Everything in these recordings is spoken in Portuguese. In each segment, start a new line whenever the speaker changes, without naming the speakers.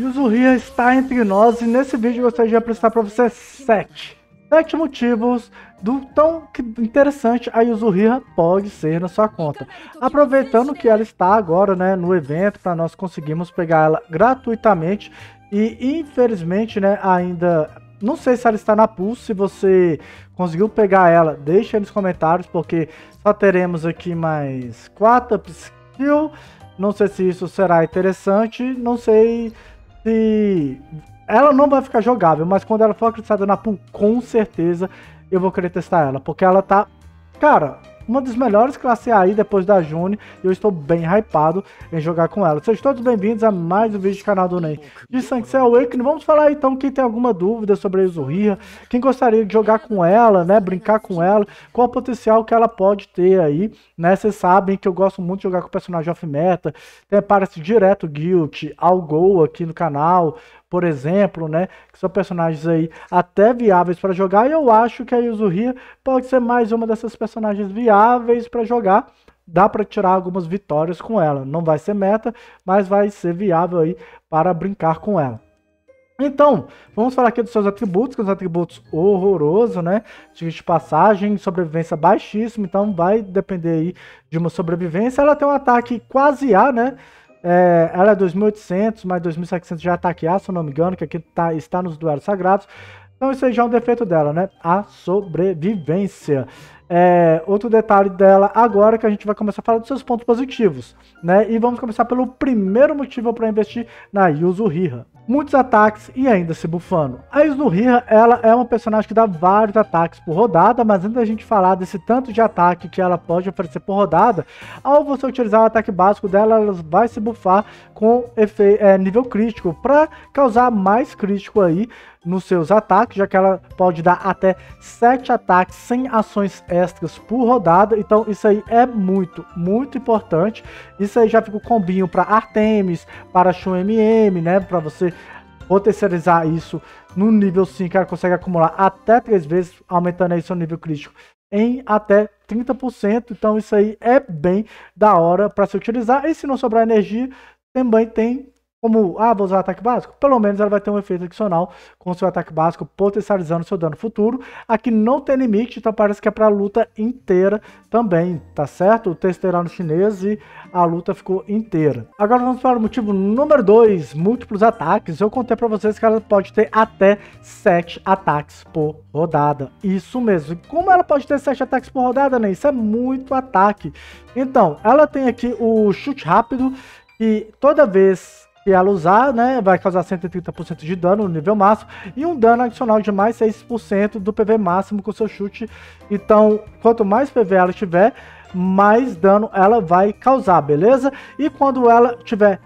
Yuzuria está entre nós e nesse vídeo eu gostaria de apresentar para você sete, sete motivos do tão interessante a Yuzuria pode ser na sua conta. Aproveitando que ela está agora né, no evento para nós conseguirmos pegar ela gratuitamente e infelizmente né, ainda não sei se ela está na Pulse, se você conseguiu pegar ela, deixa aí nos comentários porque só teremos aqui mais quatro upskill. Não sei se isso será interessante, não sei se ela não vai ficar jogável, mas quando ela for acreditada na pool, com certeza eu vou querer testar ela, porque ela tá, cara, uma das melhores classes aí depois da June, e eu estou bem hypado em jogar com ela. Sejam todos bem-vindos a mais um vídeo do canal do Ney de Sanctuary Awakening. Vamos falar então quem tem alguma dúvida sobre a Izuria, quem gostaria de jogar com ela, né, brincar com ela, qual o potencial que ela pode ter aí, né, vocês sabem que eu gosto muito de jogar com personagem off-meta, tem, aparece direto Guilt, Algo aqui no canal, por exemplo, né? Que são personagens aí até viáveis para jogar. E eu acho que a Yuzuhia pode ser mais uma dessas personagens viáveis para jogar. Dá para tirar algumas vitórias com ela. Não vai ser meta, mas vai ser viável aí para brincar com ela. Então, vamos falar aqui dos seus atributos, que são atributos horrorosos, né? De passagem, sobrevivência baixíssima, então vai depender aí de uma sobrevivência. Ela tem um ataque quase A, né? É, ela é 2.800, mais 2.700 de ataque A, se eu não me engano, que aqui tá, está nos duelos sagrados. Então isso aí já é um defeito dela, né? A sobrevivência. É, outro detalhe dela agora que a gente vai começar a falar dos seus pontos positivos, né? E vamos começar pelo primeiro motivo para investir na Yuzuhira muitos ataques e ainda se bufando. A Snuhira, ela é uma personagem que dá vários ataques por rodada, mas antes da gente falar desse tanto de ataque que ela pode oferecer por rodada, ao você utilizar o ataque básico dela, ela vai se bufar com é, nível crítico, para causar mais crítico aí nos seus ataques, já que ela pode dar até 7 ataques sem ações extras por rodada. Então isso aí é muito, muito importante. Isso aí já fica o combinho para Artemis, para Shun MM, né, para você potencializar isso no nível 5, ela consegue acumular até 3 vezes, aumentando aí seu nível crítico em até 30%. Então isso aí é bem da hora para se utilizar. E se não sobrar energia, também tem como, ah, vou usar ataque básico, pelo menos ela vai ter um efeito adicional com seu ataque básico, potencializando seu dano futuro. Aqui não tem limite, então parece que é para a luta inteira também, tá certo? O teste no chinês e a luta ficou inteira. Agora vamos para o motivo número 2, múltiplos ataques. Eu contei para vocês que ela pode ter até 7 ataques por rodada. Isso mesmo. E como ela pode ter 7 ataques por rodada, né? Isso é muito ataque. Então, ela tem aqui o chute rápido, e toda vez que ela usar, né, vai causar 130% de dano no nível máximo e um dano adicional de mais 6% do PV máximo com seu chute. Então, quanto mais PV ela tiver, mais dano ela vai causar, beleza? E quando ela tiver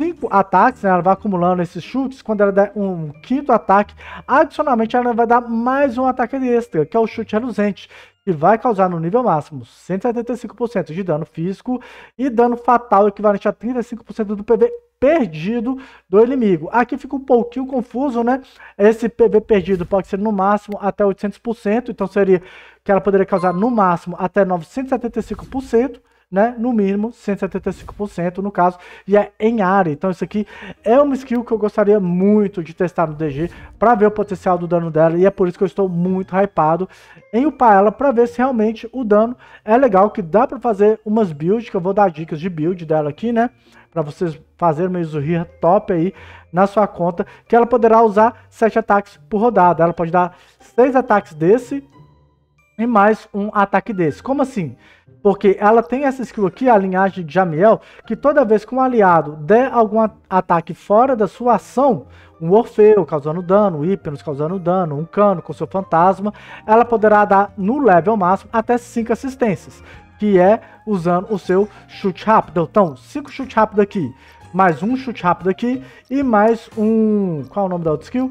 5 ataques, né, ela vai acumulando esses chutes, quando ela der um quinto ataque, adicionalmente ela vai dar mais um ataque extra, que é o chute reluzente, que vai causar no nível máximo 175% de dano físico e dano fatal equivalente a 35% do PV perdido do inimigo. Aqui fica um pouquinho confuso, né? Esse PV perdido pode ser no máximo até 800%, então seria que ela poderia causar no máximo até 975%, né? No mínimo 175% no caso, e é em área. Então isso aqui é uma skill que eu gostaria muito de testar no DG para ver o potencial do dano dela e é por isso que eu estou muito hypado em upar ela para ver se realmente o dano é legal, que dá para fazer umas builds, que eu vou dar dicas de build dela aqui, né? para vocês fazerem uma Izuhira top aí na sua conta, que ela poderá usar 7 ataques por rodada. Ela pode dar 6 ataques desse e mais um ataque desse. Como assim? Porque ela tem essa skill aqui, a linhagem de Jamiel, que toda vez que um aliado der algum ataque fora da sua ação, um Orfeu causando dano, um Hypnos causando dano, um Cano com seu fantasma, ela poderá dar no level máximo até 5 assistências que é usando o seu chute rápido. Então, cinco chute rápido aqui, mais um chute rápido aqui e mais um... qual é o nome da outra skill?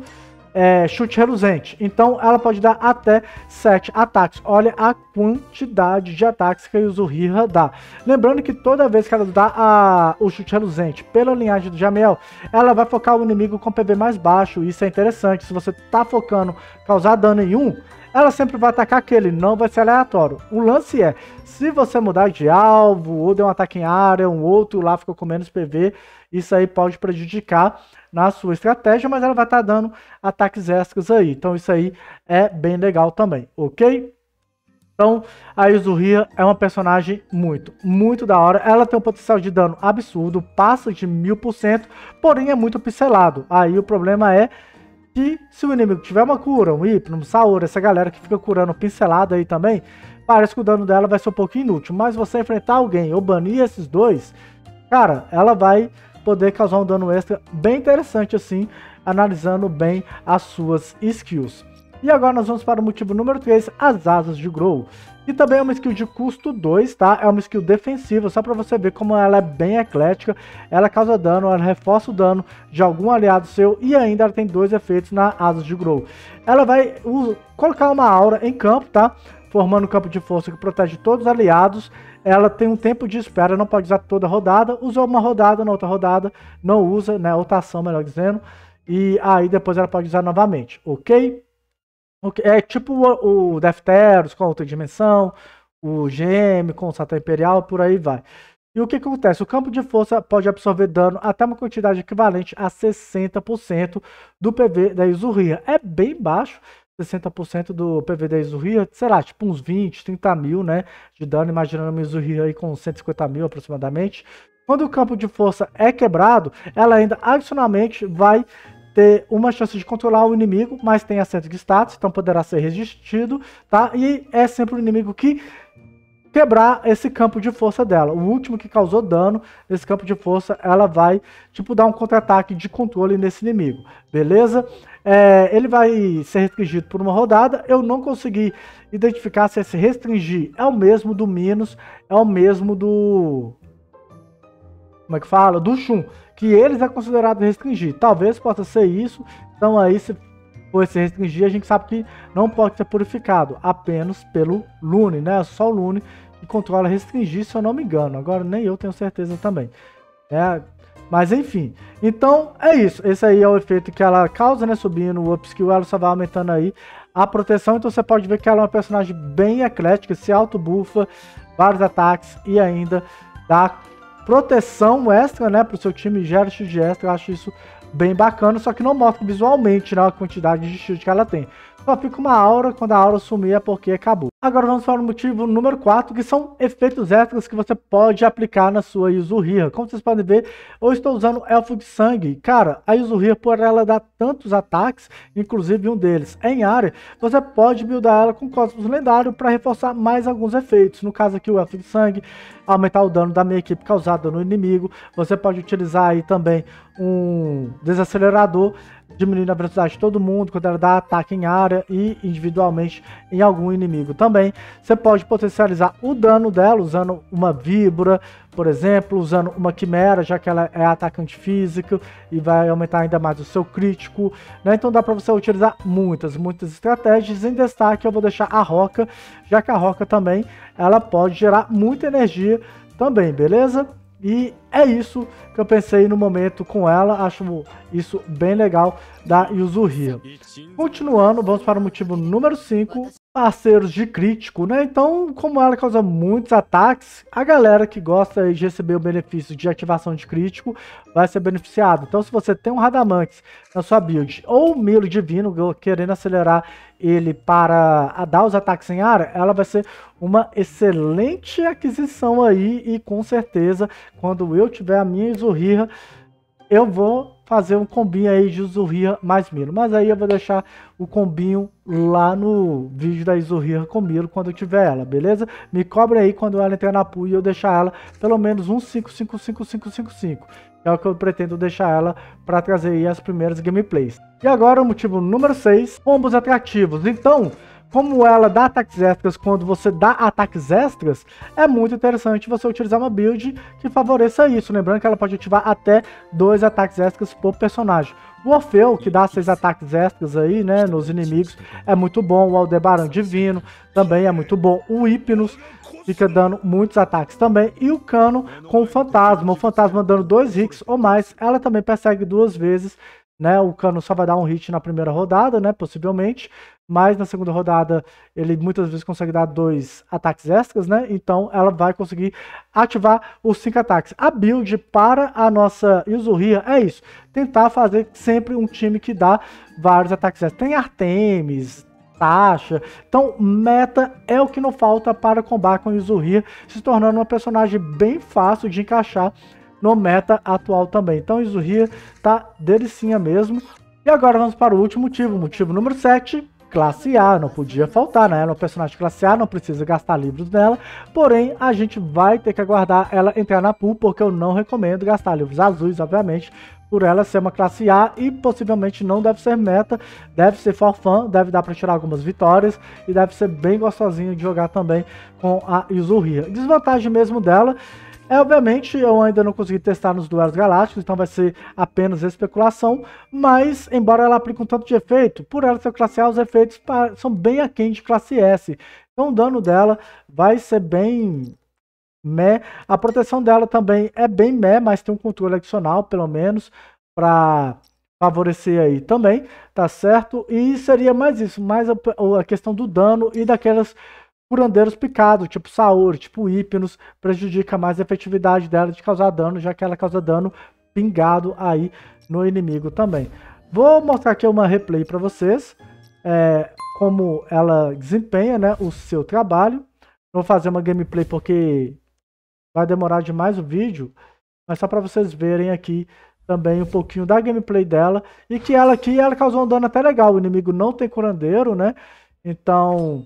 É, chute reluzente. Então ela pode dar até 7 ataques. Olha a quantidade de ataques que a Yuzuhira dá. Lembrando que toda vez que ela dá a, o chute reluzente pela linhagem do Jamel, ela vai focar o inimigo com PV mais baixo. Isso é interessante. Se você tá focando causar dano em um, ela sempre vai atacar aquele, não vai ser aleatório. O lance é, se você mudar de alvo, ou der um ataque em área, um outro lá ficou com menos PV, isso aí pode prejudicar na sua estratégia, mas ela vai estar tá dando ataques extras aí. Então isso aí é bem legal também, ok? Então, a Izuria é uma personagem muito, muito da hora. Ela tem um potencial de dano absurdo, passa de mil por cento, porém é muito pincelado. Aí o problema é que se o inimigo tiver uma cura, um Hypno, um Saori, essa galera que fica curando pincelada aí também, parece que o dano dela vai ser um pouquinho inútil. Mas você enfrentar alguém ou banir esses dois, cara, ela vai poder causar um dano extra bem interessante assim, analisando bem as suas skills. E agora nós vamos para o motivo número 3, as asas de Grow. E também é uma skill de custo 2, tá? É uma skill defensiva, só para você ver como ela é bem eclética. Ela causa dano, ela reforça o dano de algum aliado seu e ainda ela tem dois efeitos na asas de Grow. Ela vai colocar uma aura em campo, tá? Formando um campo de força que protege todos os aliados. Ela tem um tempo de espera, não pode usar toda a rodada. Usou uma rodada, na outra rodada não usa, né? Outra ação, melhor dizendo. E aí depois ela pode usar novamente, ok? É tipo o, o Defteros com a outra dimensão, o GM com o Satan Imperial, por aí vai. E o que acontece? O campo de força pode absorver dano até uma quantidade equivalente a 60% do PV da Izuria. É bem baixo, 60% do PV da Izuria, sei lá, tipo uns 20, 30 mil, né, de dano, imaginando uma Izuria aí com 150 mil aproximadamente. Quando o campo de força é quebrado, ela ainda adicionalmente vai ter uma chance de controlar o inimigo, mas tem acerto de status, então poderá ser resistido, tá? E é sempre o inimigo que quebrar esse campo de força dela. O último que causou dano nesse campo de força, ela vai, tipo, dar um contra-ataque de controle nesse inimigo, beleza? É, ele vai ser restringido por uma rodada. Eu não consegui identificar se esse restringir é o mesmo do Minos, é o mesmo do... Como é que fala? Do Shun que eles é considerado restringir. Talvez possa ser isso. Então aí se for se restringir, a gente sabe que não pode ser purificado apenas pelo Lune, né? Só o Lune que controla restringir, se eu não me engano. Agora nem eu tenho certeza também. É, mas enfim, então é isso. Esse aí é o efeito que ela causa, né? Subindo o upskill, ela só vai aumentando aí a proteção. Então você pode ver que ela é uma personagem bem eclética, se auto-bufa, vários ataques e ainda dá proteção extra, né, para o seu time, gera shield extra, eu acho isso bem bacana, só que não mostra visualmente né, a quantidade de shield que ela tem. Só fica uma aura, quando a aura sumir é porque acabou. Agora vamos para o motivo número 4, que são efeitos extras que você pode aplicar na sua Yuzuriha. Como vocês podem ver, eu estou usando Elfo de Sangue. Cara, a Yuzuriha, por ela dar tantos ataques, inclusive um deles em área, você pode buildar ela com Cosmos Lendário para reforçar mais alguns efeitos. No caso aqui, o Elfo de Sangue, aumentar o dano da minha equipe causado no inimigo. Você pode utilizar aí também um desacelerador diminuindo a velocidade de todo mundo quando ela dá ataque em área e individualmente em algum inimigo também. Você pode potencializar o dano dela usando uma víbora, por exemplo, usando uma quimera, já que ela é atacante físico e vai aumentar ainda mais o seu crítico. Né? Então dá para você utilizar muitas, muitas estratégias. Em destaque eu vou deixar a Roca, já que a Roca também ela pode gerar muita energia também, beleza? E é isso que eu pensei no momento com ela, acho isso bem legal da Yuzuhia. Continuando, vamos para o motivo número 5, parceiros de crítico, né? Então, como ela causa muitos ataques, a galera que gosta de receber o benefício de ativação de crítico vai ser beneficiado. Então, se você tem um Radamantes na sua build ou um Milo Divino querendo acelerar ele para dar os ataques em área, ela vai ser uma excelente aquisição aí e com certeza quando eu tiver a minha Izuhira, eu vou fazer um combinho aí de Izuhira mais Milo. Mas aí eu vou deixar o combinho lá no vídeo da Izuhira com Milo quando eu tiver ela, beleza? Me cobre aí quando ela entrar na pool e eu deixar ela pelo menos um 555555. É o que eu pretendo deixar ela para trazer aí as primeiras gameplays. E agora o motivo número 6, combos atrativos. Então, como ela dá ataques extras quando você dá ataques extras, é muito interessante você utilizar uma build que favoreça isso. Lembrando que ela pode ativar até dois ataques extras por personagem. O Orfeu, que dá seis ataques extras aí, né, nos inimigos, é muito bom. O Aldebaran Divino também é muito bom. O Hypnos fica dando muitos ataques também. E o Cano com o Fantasma. O Fantasma dando dois hits ou mais, ela também persegue duas vezes né? O Cano só vai dar um hit na primeira rodada, né? Possivelmente. Mas na segunda rodada ele muitas vezes consegue dar dois ataques extras, né? Então ela vai conseguir ativar os cinco ataques. A build para a nossa Yuzuriha é isso. Tentar fazer sempre um time que dá vários ataques extras. Tem Artemis, Tasha. Então, meta é o que não falta para combate com Yuzuriha, se tornando uma personagem bem fácil de encaixar no meta atual também. Então Izuria tá delicinha mesmo. E agora vamos para o último motivo, motivo número 7, classe A, não podia faltar, né? Ela é um personagem classe A, não precisa gastar livros dela, porém a gente vai ter que aguardar ela entrar na pool, porque eu não recomendo gastar livros azuis, obviamente, por ela ser uma classe A e possivelmente não deve ser meta, deve ser for fun, deve dar para tirar algumas vitórias e deve ser bem gostosinho de jogar também com a Izuria. Desvantagem mesmo dela é, obviamente, eu ainda não consegui testar nos duelos galácticos, então vai ser apenas especulação, mas, embora ela aplique um tanto de efeito, por ela ser classe A, os efeitos são bem aquém de classe S. Então o dano dela vai ser bem meh. A proteção dela também é bem meh, mas tem um controle adicional, pelo menos, para favorecer aí também, tá certo? E seria mais isso, mais a, a questão do dano e daquelas curandeiros picados, tipo Saori, tipo Hipnos, prejudica mais a efetividade dela de causar dano, já que ela causa dano pingado aí no inimigo também. Vou mostrar aqui uma replay para vocês, é, como ela desempenha né, o seu trabalho. Vou fazer uma gameplay porque vai demorar demais o vídeo, mas só para vocês verem aqui também um pouquinho da gameplay dela. E que ela aqui, ela causou um dano até legal, o inimigo não tem curandeiro, né? Então,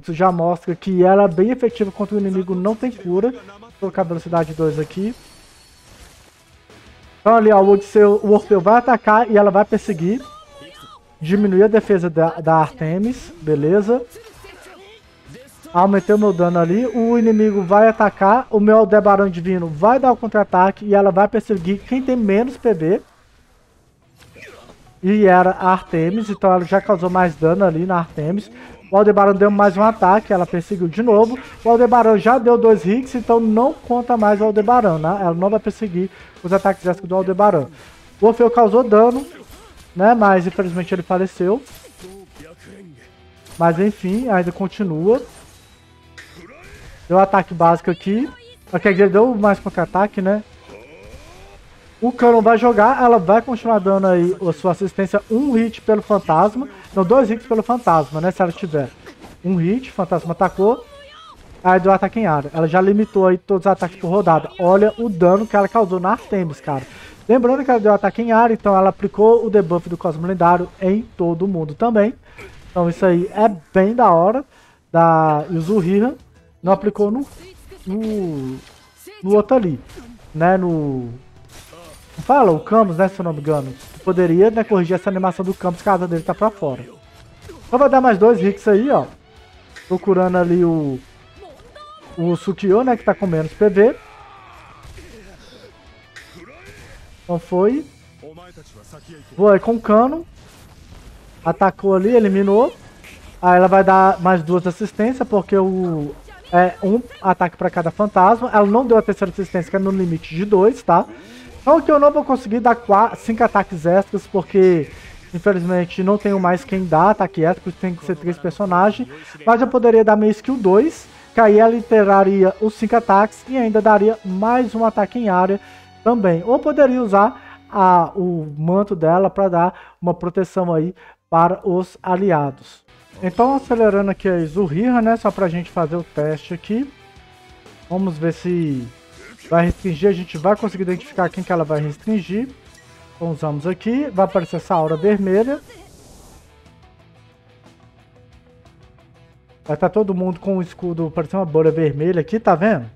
isso já mostra que ela é bem efetiva contra o inimigo, não tem cura. Vou colocar velocidade 2 aqui. Então ali ó, o, Odisseu, o Orfeu vai atacar e ela vai perseguir. Diminuir a defesa da, da Artemis, beleza. Aumentei o meu dano ali. O inimigo vai atacar. O meu Aldebaran Divino vai dar o contra-ataque e ela vai perseguir quem tem menos PB. E era a Artemis, então ela já causou mais dano ali na Artemis. O Aldebaran deu mais um ataque, ela perseguiu de novo. O Aldebaran já deu dois hits, então não conta mais o Aldebaran, né? Ela não vai perseguir os ataques extras do Aldebaran. O Orfeu causou dano, né? Mas infelizmente ele faleceu. Mas enfim, ainda continua. Deu ataque básico aqui. Ok, ele deu mais contra-ataque, né? O Canon vai jogar, ela vai continuar dando aí a sua assistência um hit pelo fantasma. Não, dois hits pelo fantasma, né? Se ela tiver um hit, fantasma atacou. Aí do ataque em área. Ela já limitou aí todos os ataques por rodada. Olha o dano que ela causou na Artemis, cara. Lembrando que ela deu ataque em área, então ela aplicou o debuff do Cosmo Lendário em todo mundo também. Então isso aí é bem da hora. Da Yuzuriha. Não aplicou no, no, no outro ali. Né, no Fala, o Camus, né, se eu não me engano. Poderia, né, corrigir essa animação do Camus caso dele tá pra fora. Então vai dar mais dois hits aí, ó. Procurando ali o... O Sukio, né, que tá com menos PV. Então foi. Aí com o Cano. Atacou ali, eliminou. Aí ela vai dar mais duas assistências, porque o... É um ataque para cada fantasma. Ela não deu a terceira assistência, que é no limite de dois, tá? Então que eu não vou conseguir dar 5 ataques extras, porque infelizmente não tenho mais quem dá ataque extra, tem que ser 3 personagens. Mas eu poderia dar minha skill 2, que aí ela iteraria os 5 ataques e ainda daria mais um ataque em área também. Ou poderia usar a, o manto dela para dar uma proteção aí para os aliados. Então acelerando aqui a Zurriha, né, só para a gente fazer o teste aqui. Vamos ver se Vai restringir, a gente vai conseguir identificar quem que ela vai restringir. Então usamos aqui, vai aparecer essa aura vermelha. Vai estar tá todo mundo com o escudo parecendo uma bolha vermelha aqui, tá vendo?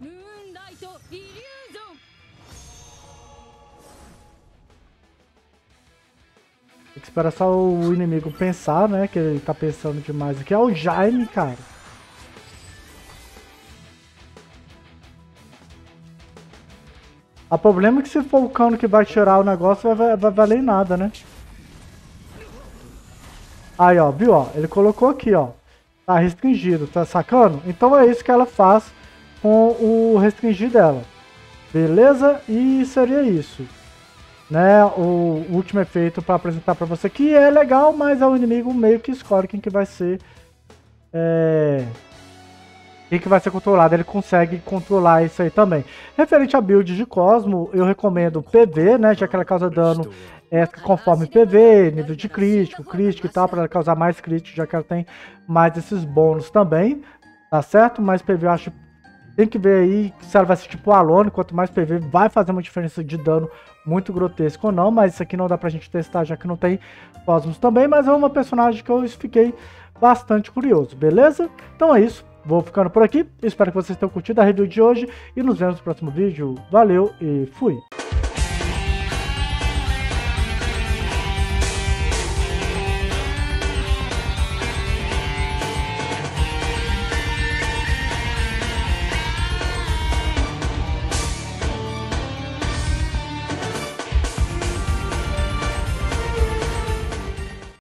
Tem que esperar só o inimigo pensar, né? Que ele tá pensando demais aqui. É o Jaime, cara. O problema é que se for o cano que vai tirar o negócio, vai, vai valer nada, né? Aí, ó, viu, ó? Ele colocou aqui, ó. Tá restringido, tá sacando? Então é isso que ela faz com o restringir dela. Beleza? E seria isso. né, o último efeito para apresentar para você, que é legal, mas é o inimigo meio que escolhe quem que vai ser é, quem que vai ser controlado, ele consegue controlar isso aí também. Referente a build de Cosmo, eu recomendo PV, né, já que ela causa dano é, conforme PV, nível de crítico, crítico e tal, para ela causar mais crítico, já que ela tem mais esses bônus também, tá certo? Mas PV eu acho tem que ver aí se ela vai ser tipo Alone, quanto mais PV vai fazer uma diferença de dano muito grotesco ou não, mas isso aqui não dá pra gente testar já que não tem Cosmos também, mas é uma personagem que eu fiquei bastante curioso, beleza? Então é isso, vou ficando por aqui, espero que vocês tenham curtido a review de hoje e nos vemos no próximo vídeo, valeu e fui!